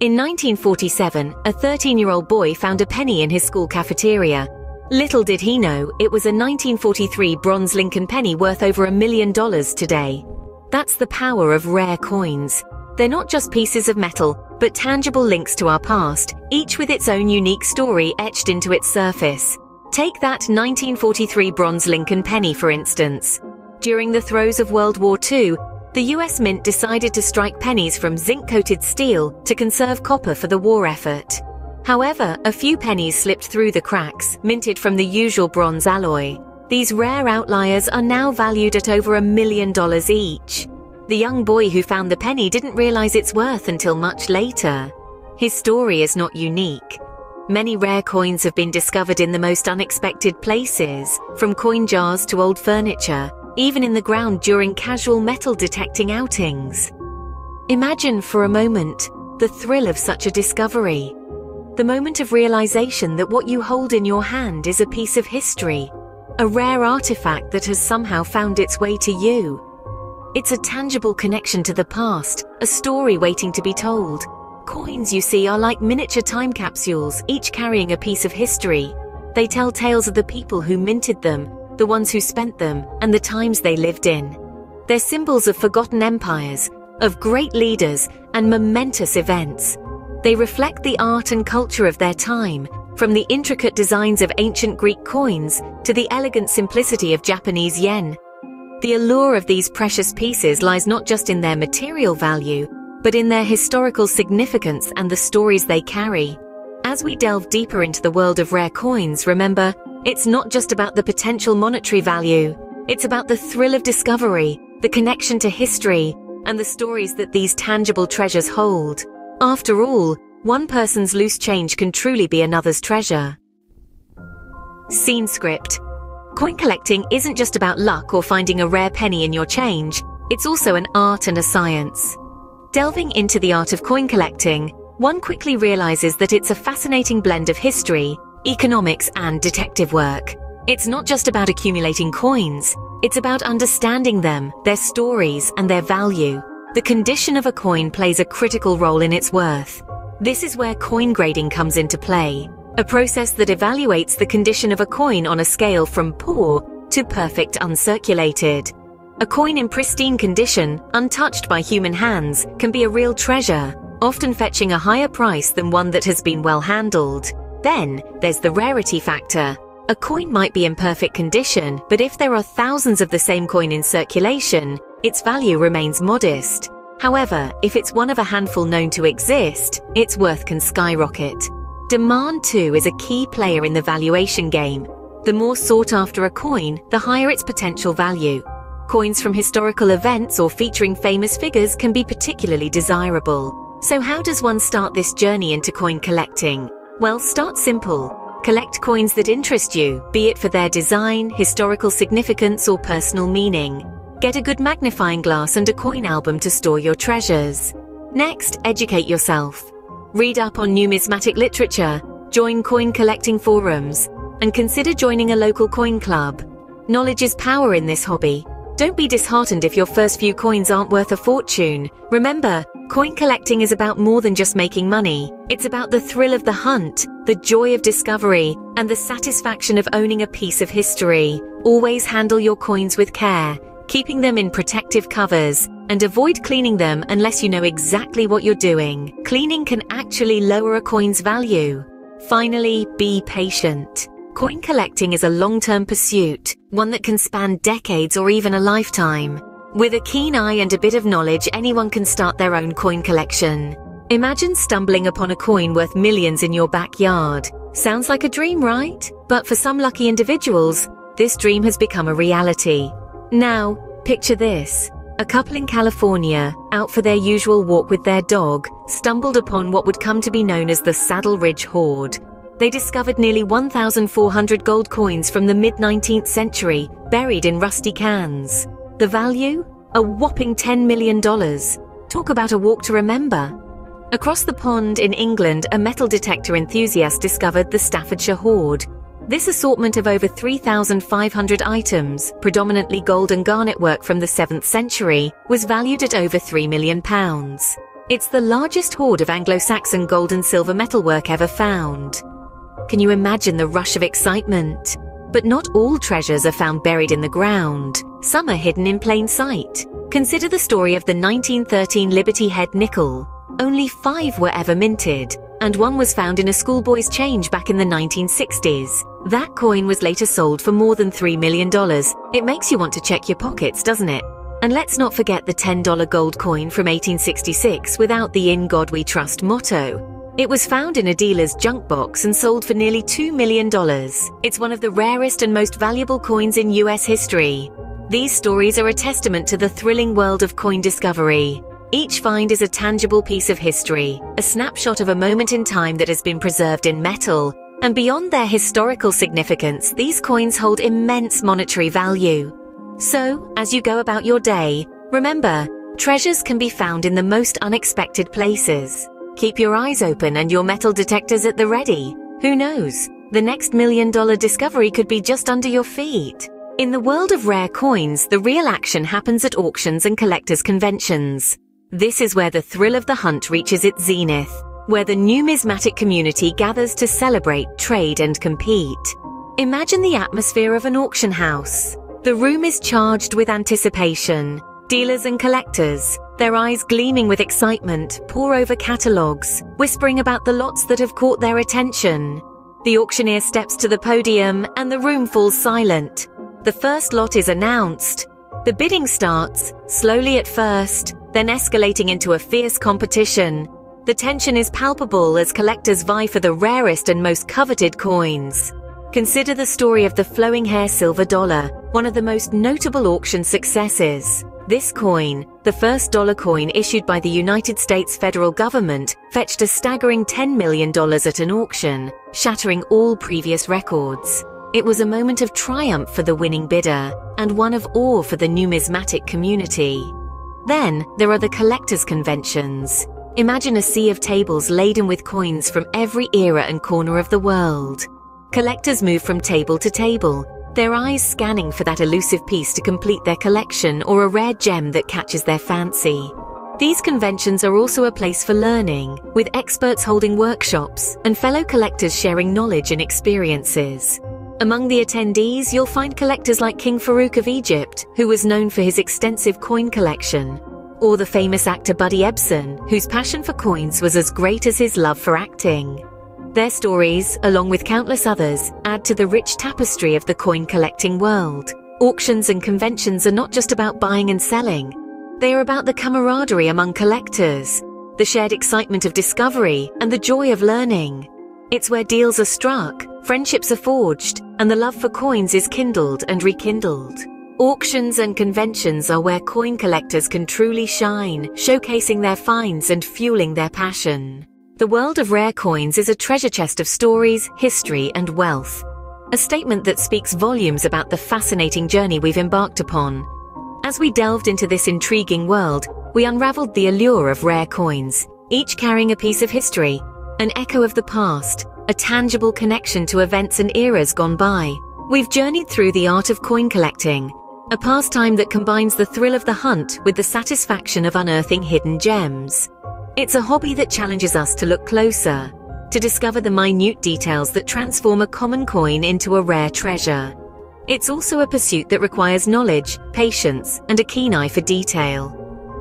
In 1947, a 13-year-old boy found a penny in his school cafeteria. Little did he know it was a 1943 bronze Lincoln penny worth over a million dollars today. That's the power of rare coins. They're not just pieces of metal, but tangible links to our past, each with its own unique story etched into its surface. Take that 1943 bronze Lincoln penny, for instance. During the throes of World War II, the US Mint decided to strike pennies from zinc-coated steel to conserve copper for the war effort. However, a few pennies slipped through the cracks, minted from the usual bronze alloy. These rare outliers are now valued at over a million dollars each. The young boy who found the penny didn't realize its worth until much later. His story is not unique. Many rare coins have been discovered in the most unexpected places, from coin jars to old furniture, even in the ground during casual metal detecting outings. Imagine for a moment the thrill of such a discovery. The moment of realization that what you hold in your hand is a piece of history, a rare artifact that has somehow found its way to you. It's a tangible connection to the past, a story waiting to be told. Coins, you see, are like miniature time capsules, each carrying a piece of history. They tell tales of the people who minted them, the ones who spent them, and the times they lived in. They're symbols of forgotten empires, of great leaders, and momentous events. They reflect the art and culture of their time, from the intricate designs of ancient Greek coins to the elegant simplicity of Japanese yen. The allure of these precious pieces lies not just in their material value, but in their historical significance and the stories they carry. As we delve deeper into the world of rare coins, remember, it's not just about the potential monetary value. It's about the thrill of discovery, the connection to history, and the stories that these tangible treasures hold. After all, one person's loose change can truly be another's treasure. Scene script. Coin collecting isn't just about luck or finding a rare penny in your change, it's also an art and a science. Delving into the art of coin collecting, one quickly realizes that it's a fascinating blend of history, economics, and detective work. It's not just about accumulating coins, it's about understanding them, their stories, and their value. The condition of a coin plays a critical role in its worth. This is where coin grading comes into play, a process that evaluates the condition of a coin on a scale from poor to perfect uncirculated. A coin in pristine condition, untouched by human hands, can be a real treasure, often fetching a higher price than one that has been well handled. Then, there's the rarity factor. A coin might be in perfect condition, but if there are thousands of the same coin in circulation, its value remains modest. However, if it's one of a handful known to exist, its worth can skyrocket. Demand, too, is a key player in the valuation game. The more sought after a coin, the higher its potential value. Coins from historical events or featuring famous figures can be particularly desirable. So how does one start this journey into coin collecting? Well, start simple. Collect coins that interest you, be it for their design, historical significance, or personal meaning. Get a good magnifying glass and a coin album to store your treasures. Next, educate yourself. Read up on numismatic literature, join coin collecting forums, and consider joining a local coin club. Knowledge is power in this hobby. Don't be disheartened if your first few coins aren't worth a fortune. Remember, coin collecting is about more than just making money. It's about the thrill of the hunt, the joy of discovery, and the satisfaction of owning a piece of history. Always handle your coins with care keeping them in protective covers, and avoid cleaning them unless you know exactly what you're doing. Cleaning can actually lower a coin's value. Finally, be patient. Coin collecting is a long-term pursuit, one that can span decades or even a lifetime. With a keen eye and a bit of knowledge, anyone can start their own coin collection. Imagine stumbling upon a coin worth millions in your backyard. Sounds like a dream, right? But for some lucky individuals, this dream has become a reality. Now, picture this. A couple in California, out for their usual walk with their dog, stumbled upon what would come to be known as the Saddle Ridge Hoard. They discovered nearly 1,400 gold coins from the mid-19th century, buried in rusty cans. The value? A whopping $10 million. Talk about a walk to remember. Across the pond in England, a metal detector enthusiast discovered the Staffordshire Hoard, this assortment of over 3,500 items, predominantly gold and garnet work from the 7th century, was valued at over £3 million. It's the largest hoard of Anglo-Saxon gold and silver metalwork ever found. Can you imagine the rush of excitement? But not all treasures are found buried in the ground. Some are hidden in plain sight. Consider the story of the 1913 Liberty Head nickel. Only five were ever minted, and one was found in a schoolboy's change back in the 1960s. That coin was later sold for more than $3 million. It makes you want to check your pockets, doesn't it? And let's not forget the $10 gold coin from 1866 without the In God We Trust motto. It was found in a dealer's junk box and sold for nearly $2 million. It's one of the rarest and most valuable coins in US history. These stories are a testament to the thrilling world of coin discovery. Each find is a tangible piece of history, a snapshot of a moment in time that has been preserved in metal. And beyond their historical significance, these coins hold immense monetary value. So, as you go about your day, remember, treasures can be found in the most unexpected places. Keep your eyes open and your metal detectors at the ready. Who knows? The next million dollar discovery could be just under your feet. In the world of rare coins, the real action happens at auctions and collectors' conventions. This is where the thrill of the hunt reaches its zenith, where the numismatic community gathers to celebrate, trade, and compete. Imagine the atmosphere of an auction house. The room is charged with anticipation. Dealers and collectors, their eyes gleaming with excitement, pore over catalogues, whispering about the lots that have caught their attention. The auctioneer steps to the podium and the room falls silent. The first lot is announced. The bidding starts, slowly at first, then escalating into a fierce competition. The tension is palpable as collectors vie for the rarest and most coveted coins. Consider the story of the flowing hair silver dollar, one of the most notable auction successes. This coin, the first dollar coin issued by the United States federal government, fetched a staggering $10 million at an auction, shattering all previous records. It was a moment of triumph for the winning bidder, and one of awe for the numismatic community. Then, there are the collectors' conventions. Imagine a sea of tables laden with coins from every era and corner of the world. Collectors move from table to table, their eyes scanning for that elusive piece to complete their collection or a rare gem that catches their fancy. These conventions are also a place for learning, with experts holding workshops and fellow collectors sharing knowledge and experiences. Among the attendees, you'll find collectors like King Farouk of Egypt, who was known for his extensive coin collection, or the famous actor Buddy Ebsen, whose passion for coins was as great as his love for acting. Their stories, along with countless others, add to the rich tapestry of the coin collecting world. Auctions and conventions are not just about buying and selling. They are about the camaraderie among collectors, the shared excitement of discovery, and the joy of learning. It's where deals are struck, friendships are forged, and the love for coins is kindled and rekindled. Auctions and conventions are where coin collectors can truly shine, showcasing their finds and fueling their passion. The world of rare coins is a treasure chest of stories, history, and wealth. A statement that speaks volumes about the fascinating journey we've embarked upon. As we delved into this intriguing world, we unraveled the allure of rare coins, each carrying a piece of history, an echo of the past, a tangible connection to events and eras gone by. We've journeyed through the art of coin collecting, a pastime that combines the thrill of the hunt with the satisfaction of unearthing hidden gems. It's a hobby that challenges us to look closer, to discover the minute details that transform a common coin into a rare treasure. It's also a pursuit that requires knowledge, patience, and a keen eye for detail.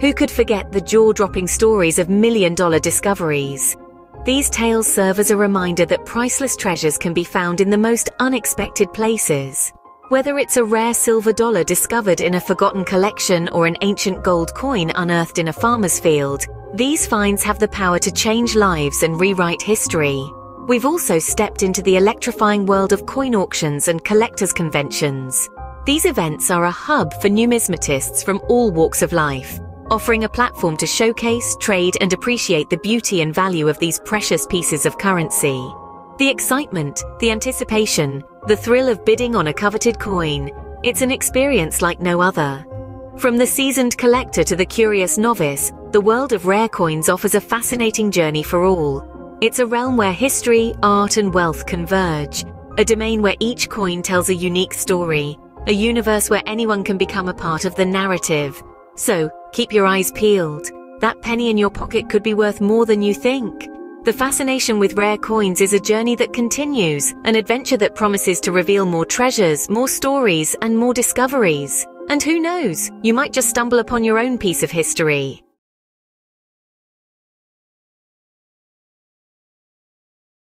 Who could forget the jaw-dropping stories of million-dollar discoveries? These tales serve as a reminder that priceless treasures can be found in the most unexpected places. Whether it's a rare silver dollar discovered in a forgotten collection or an ancient gold coin unearthed in a farmer's field, these finds have the power to change lives and rewrite history. We've also stepped into the electrifying world of coin auctions and collectors' conventions. These events are a hub for numismatists from all walks of life, offering a platform to showcase, trade, and appreciate the beauty and value of these precious pieces of currency. The excitement, the anticipation, the thrill of bidding on a coveted coin, it's an experience like no other. From the seasoned collector to the curious novice, the world of rare coins offers a fascinating journey for all. It's a realm where history, art, and wealth converge, a domain where each coin tells a unique story, a universe where anyone can become a part of the narrative. So, keep your eyes peeled. that penny in your pocket could be worth more than you think. The fascination with rare coins is a journey that continues, an adventure that promises to reveal more treasures, more stories, and more discoveries. And who knows, you might just stumble upon your own piece of history.